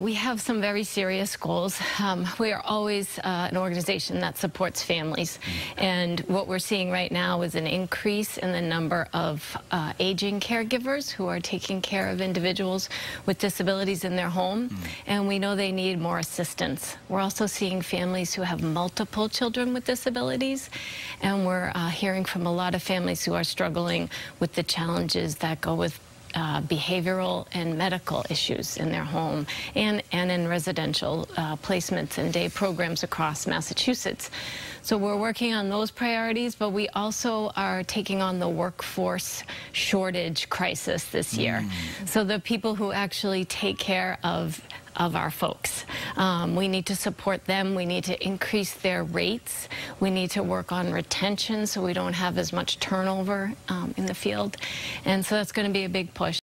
We have some very serious goals. Um, we are always uh, an organization that supports families. And what we're seeing right now is an increase in the number of uh, aging caregivers who are taking care of individuals with disabilities in their home. And we know they need more assistance. We're also seeing families who have multiple children with disabilities. And we're uh, hearing from a lot of families who are struggling with the challenges that go with uh, behavioral and medical issues in their home and, and in residential uh, placements and day programs across Massachusetts. So we're working on those priorities, but we also are taking on the workforce shortage crisis this year. Mm. So the people who actually take care of of our folks. Um, we need to support them. We need to increase their rates. We need to work on retention so we don't have as much turnover um, in the field. And so that's going to be a big push.